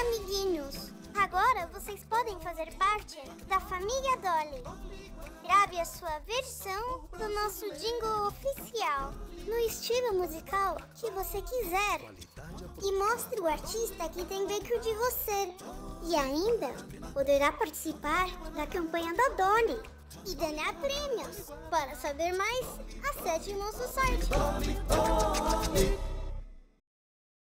amiguinhos! Agora vocês podem fazer parte da família Dolly. Grave a sua versão do nosso jingle oficial, no estilo musical que você quiser. E mostre o artista que tem dentro de você. E ainda poderá participar da campanha da Dolly e ganhar prêmios. Para saber mais, acesse nosso site.